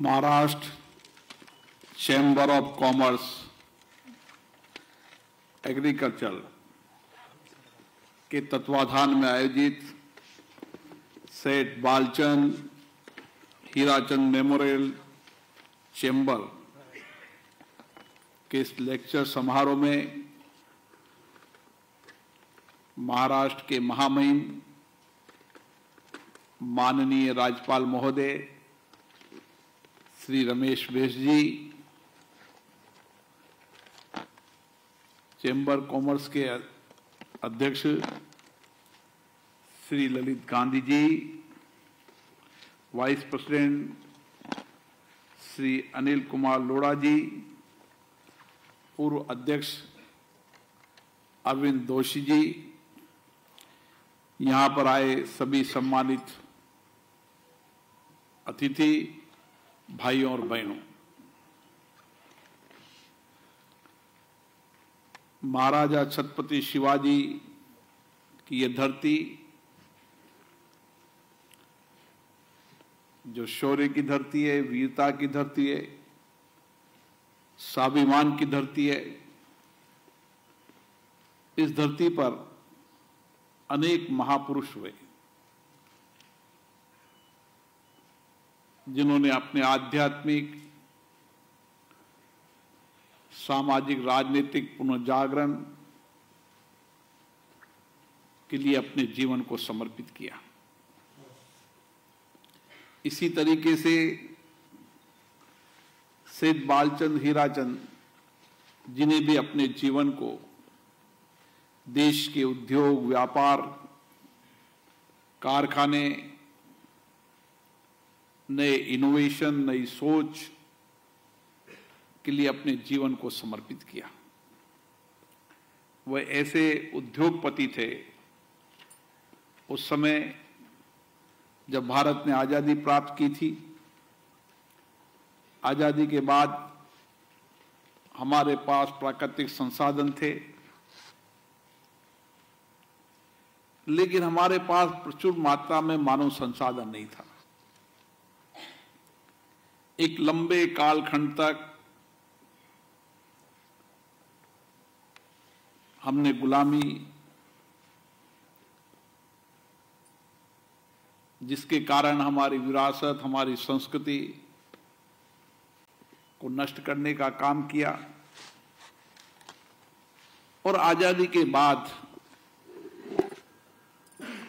Maharashtra chamber of commerce agriculture के तत्वाधान में आयोजित सेठ बालचंद हीराचंद मेमोरियल चैम्बर के इस लेक्चर समारोह में महाराष्ट्र के महामहिम माननीय राज्यपाल महोदय श्री रमेश बेस जी चैम्बर कॉमर्स के अध्यक्ष श्री ललित गांधी जी वाइस प्रेसिडेंट श्री अनिल कुमार लोढ़ा जी, पूर्व अध्यक्ष अरविंद दोषी जी, यहाँ पर आए सभी सम्मानित अतिथि भाइयों और बहनों, महाराजा छत्रपति शिवाजी की यह धरती, जो शौर्य की धरती है, वीरता की धरती है, स्वाभिमान की धरती है, इस धरती पर अनेक महापुरुष हुए। जिन्होंने अपने आध्यात्मिक, सामाजिक, राजनीतिक पुनर्जागरण के लिए अपने जीवन को समर्पित किया। इसी तरीके से सेठ बालचंद, हीराचंद जिन्हें भी अपने जीवन को देश के उद्योग, व्यापार, कारखाने नए इनोवेशन नई सोच के लिए अपने जीवन को समर्पित किया। वह ऐसे उद्योगपति थे, उस समय जब भारत ने आज़ादी प्राप्त की थी, आज़ादी के बाद हमारे पास प्राकृतिक संसाधन थे, लेकिन हमारे पास प्रचुर मात्रा में मानव संसाधन नहीं था। एक लंबे कालखंड तक हमने गुलामी जिसके कारण हमारी विरासत, हमारी संस्कृति को नष्ट करने का काम किया और आज़ादी के बाद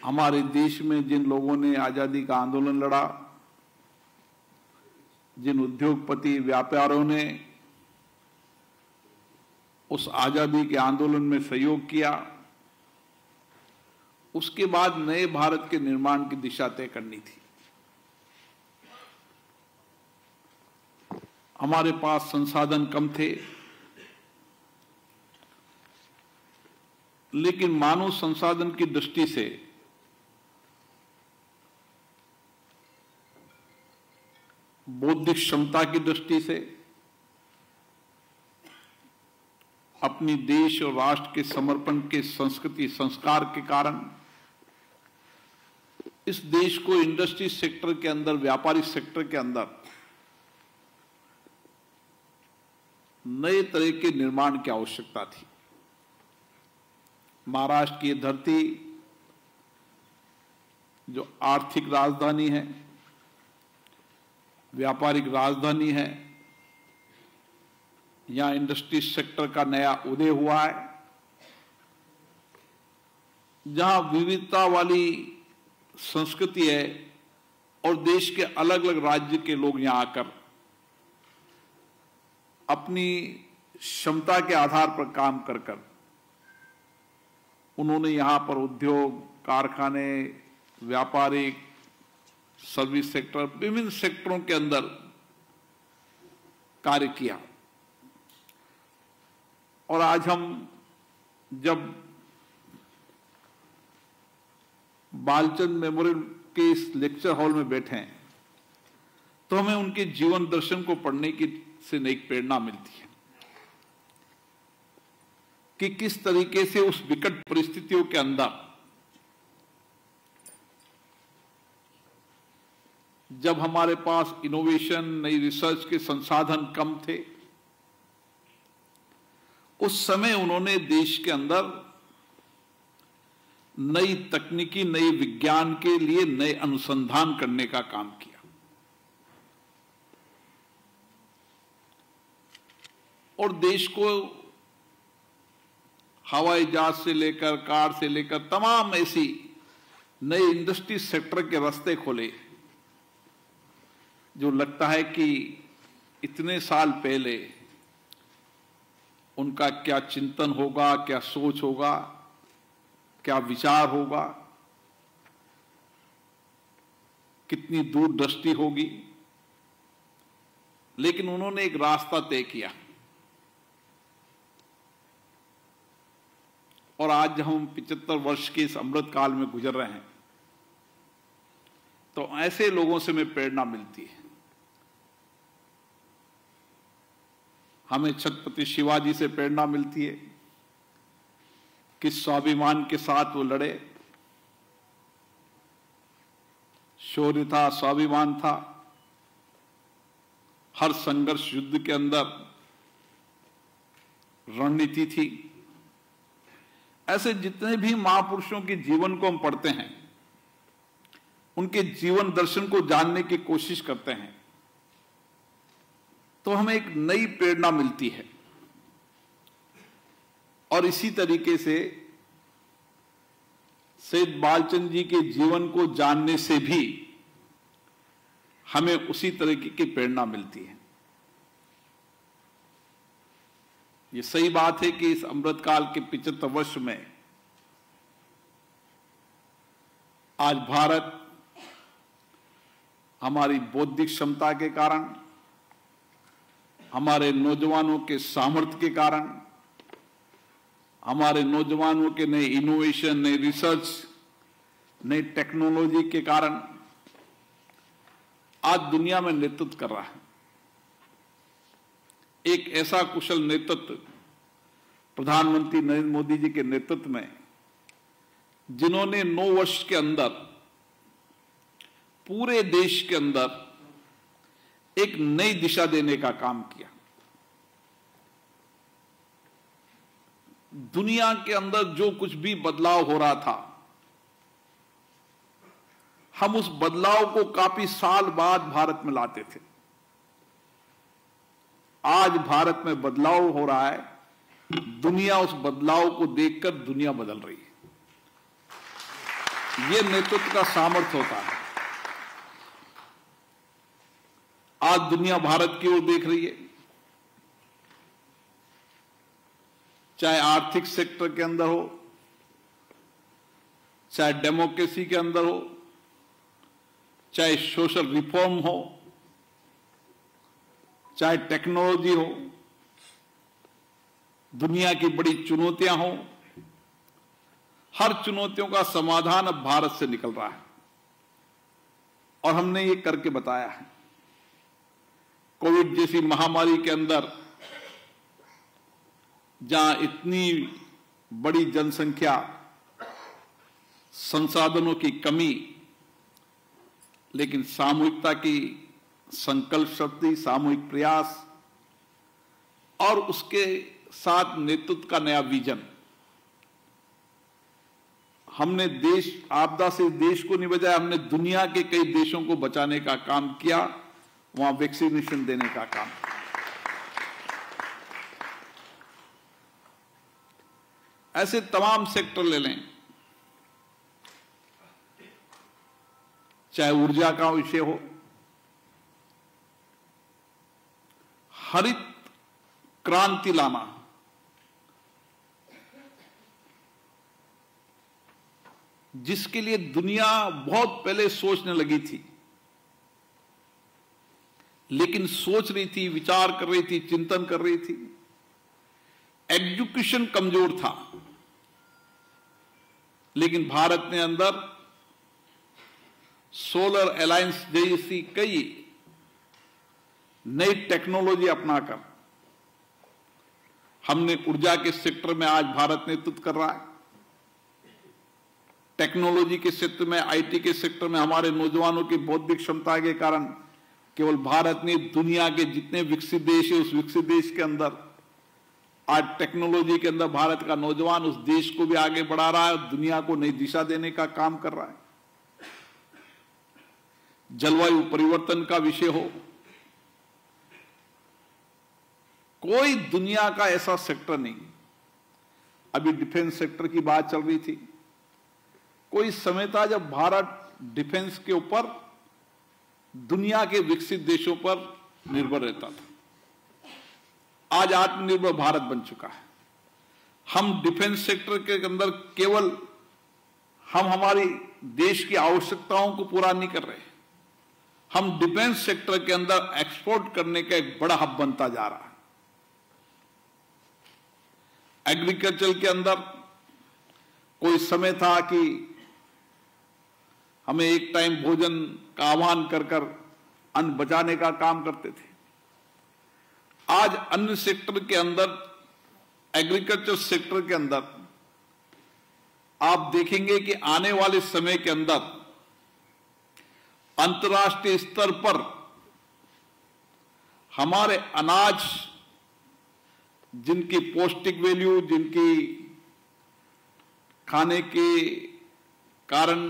हमारे देश में जिन लोगों ने आज़ादी का आंदोलन लड़ा जिन उद्योगपति व्यापारों ने उस आज़ादी के आंदोलन में सहयोग किया, उसके बाद नए भारत के निर्माण की दिशा तय करनी थी। हमारे पास संसाधन कम थे, लेकिन मानव संसाधन की दृष्टि से बौद्धिक क्षमता की दृष्टि से अपनी देश और राष्ट्र के समर्पण के संस्कृति, संस्कार के कारण इस देश को इंडस्ट्री सेक्टर के अंदर व्यापारिक सेक्टर के अंदर नए तरह के निर्माण की आवश्यकता थी। महाराष्ट्र की धरती जो आर्थिक राजधानी है व्यापारिक राजधानी है यहाँ इंडस्ट्री सेक्टर का नया उदय हुआ है, जहाँ विविधता वाली संस्कृति है और देश के अलग अलग राज्य के लोग यहाँ आकर अपनी क्षमता के आधार पर काम कर कर उन्होंने यहाँ पर उद्योग, कारखाने, व्यापारिक सर्विस सेक्टर, विभिन्न सेक्टरों के अंदर कार्य किया। और आज हम जब बालचंद मेमोरियल के इस लेक्चर हॉल में बैठे हैं तो हमें उनके जीवन दर्शन को पढ़ने की से नई प्रेरणा मिलती है कि किस तरीके से उस विकट परिस्थितियों के अंदर जब हमारे पास इनोवेशन नई रिसर्च के संसाधन कम थे, उस समय उन्होंने देश के अंदर नई तकनीकी, नई विज्ञान के लिए नए अनुसंधान करने का काम किया। और देश को हवाई जहाज़ से लेकर, कार से लेकर, तमाम ऐसी नए इंडस्ट्री सेक्टर के रास्ते खोले। जो लगता है कि इतने साल पहले उनका क्या चिंतन होगा, क्या सोच होगा, क्या विचार होगा, कितनी दूरदृष्टि होगी। लेकिन उन्होंने एक रास्ता तय किया। और आज हम पिचहत्तर वर्ष के इस अमृत काल में गुजर रहे हैं तो ऐसे लोगों से हमें प्रेरणा मिलती है। हमें छत्रपति शिवाजी से प्रेरणा मिलती है किस स्वाभिमान के साथ वो लड़े। शौर्य था, स्वाभिमान था। हर संघर्ष युद्ध के अंदर रणनीति थी। ऐसे जितने भी महापुरुषों के जीवन को हम पढ़ते हैं, उनके जीवन दर्शन को जानने की कोशिश करते हैं। तो हमें एक नई प्रेरणा मिलती है। और इसी तरीके से सेठ बालचंद जी के जीवन को जानने से भी हमें उसी तरीके की प्रेरणा मिलती है। ये सही बात है कि इस अमृतकाल के पिछहत्तर वर्ष में आज भारत हमारी बौद्धिक क्षमता के कारण हमारे नौजवानों के सामर्थ्य के कारण, हमारे नौजवानों के नए इनोवेशन नए रिसर्च नई टेक्नोलॉजी के कारण आज दुनिया में नेतृत्व कर रहा है। एक ऐसा कुशल नेतृत्व प्रधानमंत्री नरेंद्र मोदी जी के नेतृत्व में, जिन्होंने नौ वर्ष के अंदर, पूरे देश के अंदर एक नई दिशा देने का काम किया। दुनिया के अंदर जो कुछ भी बदलाव हो रहा था, हम उस बदलाव को काफ़ी साल बाद भारत में लाते थे। आज भारत में बदलाव हो रहा है, दुनिया उस बदलाव को देखकर दुनिया बदल रही है। यह नेतृत्व का सामर्थ्य होता है। आज दुनिया भारत की ओर देख रही है। चाहे आर्थिक सेक्टर के अंदर हो, चाहे डेमोक्रेसी के अंदर हो, चाहे सोशल रिफॉर्म हो, चाहे टेक्नोलॉजी हो, दुनिया की बड़ी चुनौतियाँ हो, हर चुनौतियों का समाधान अब भारत से निकल रहा है। और हमने ये करके बताया है। कोविड जैसी महामारी के अंदर, जहाँ इतनी बड़ी जनसंख्या, संसाधनों की कमी, लेकिन सामूहिकता की संकल्प शक्ति, सामूहिक प्रयास, और उसके साथ नेतृत्व का नया विजन। हमने देश, आपदा से देश को नहीं बचाया, हमने दुनिया के कई देशों को बचाने का काम किया। वहाँ वैक्सीनेशन देने का काम। ऐसे तमाम सेक्टर ले लें। चाहे ऊर्जा का विषय हो, हरित क्रांति लाना जिसके लिए दुनिया बहुत पहले सोचने लगी थी। लेकिन सोच रही थी, विचार कर रही थी, चिंतन कर रही थी। एजुकेशन कमज़ोर था। लेकिन भारत ने अंदर सोलर अलायंस जैसी कई नई टेक्नोलॉजी अपनाकर हमने ऊर्जा के सेक्टर में आज भारत नेतृत्व कर रहा है। टेक्नोलॉजी के क्षेत्र में आईटी के सेक्टर में हमारे नौजवानों की बौद्धिक क्षमता के कारण केवल भारत नहीं, दुनिया के जितने विकसित देश है, उस विकसित देश के अंदर, आज टेक्नोलॉजी के अंदर भारत का नौजवान उस देश को भी आगे बढ़ा रहा है, दुनिया को नई दिशा देने का काम कर रहा है। जलवायु परिवर्तन का विषय हो, कोई दुनिया का ऐसा सेक्टर नहीं। अभी डिफेंस सेक्टर की बात चल रही थी। कोई समय था जब भारत डिफेंस के ऊपर दुनिया के विकसित देशों पर निर्भर रहता था। आज आत्मनिर्भर भारत बन चुका है। हम डिफेंस सेक्टर के अंदर केवल हम हमारी देश की आवश्यकताओं को पूरा नहीं कर रहे। हम डिफेंस सेक्टर के अंदर एक्सपोर्ट करने का एक बड़ा हब बनता जा रहा है। एग्रीकल्चर के अंदर कोई समय था कि हमें एक टाइम भोजन का आह्वान कर कर अन्न बचाने का काम करते थे। आज अन्य सेक्टर के अंदर एग्रीकल्चर सेक्टर के अंदर, आप देखेंगे कि आने वाले समय के अंदर अंतर्राष्ट्रीय स्तर पर हमारे अनाज, जिनकी पौष्टिक वैल्यू जिनकी खाने के कारण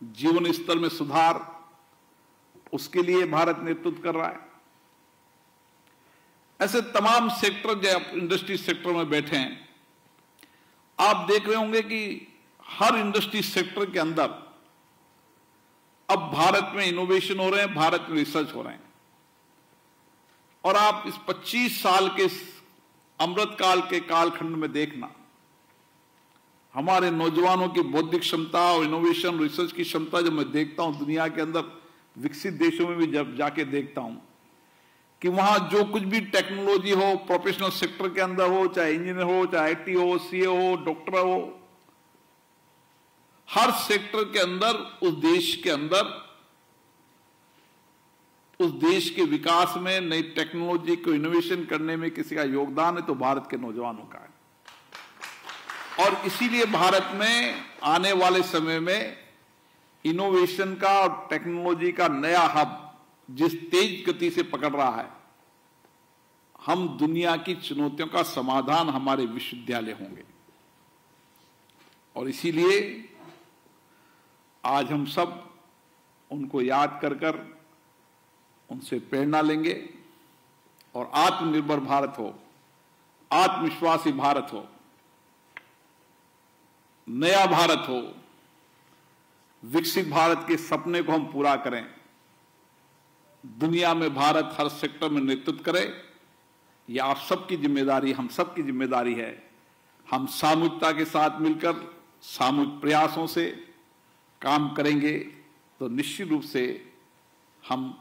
जीवन स्तर में सुधार उसके लिए भारत नेतृत्व कर रहा है। ऐसे तमाम सेक्टर जो इंडस्ट्री सेक्टर में बैठे हैं, आप देख रहे होंगे कि हर इंडस्ट्री सेक्टर के अंदर अब भारत में इनोवेशन हो रहे हैं, भारत में रिसर्च हो रहे हैं। और आप इस 25 साल के अमृत काल के कालखंड में देखना हमारे नौजवानों की बौद्धिक क्षमता और इनोवेशन रिसर्च की क्षमता जब मैं देखता हूँ, दुनिया के अंदर विकसित देशों में भी जब जाके देखता हूँ, कि वहाँ जो कुछ भी टेक्नोलॉजी हो प्रोफेशनल सेक्टर के अंदर हो, चाहे इंजीनियर हो, चाहे आईटी हो सीए हो डॉक्टर हो, हर सेक्टर के अंदर, उस देश के अंदर, उस देश के विकास में नई टेक्नोलॉजी को इनोवेशन करने में किसी का योगदान है तो भारत के नौजवानों का और इसीलिए भारत में आने वाले समय में इनोवेशन का और टेक्नोलॉजी का नया हब जिस तेज गति से पकड़ रहा है, हम दुनिया की चुनौतियों का समाधान हमारे विश्वविद्यालय होंगे। और इसीलिए आज हम सब उनको याद कर कर उनसे प्रेरणा लेंगे और आत्मनिर्भर भारत हो, आत्मविश्वासी भारत हो। नया भारत हो, विकसित भारत के सपने को हम पूरा करें, दुनिया में भारत हर सेक्टर में नेतृत्व करे यह आप सबकी ज़िम्मेदारी, हम सबकी ज़िम्मेदारी है। हम सामूहिकता के साथ मिलकर, सामूहिक प्रयासों से काम करेंगे तो निश्चित रूप से हम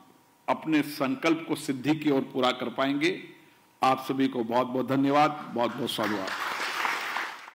अपने संकल्प को सिद्धि की ओर पूरा कर पाएँगे। आप सभी को बहुत बहुत धन्यवाद बहुत बहुत साधुवाद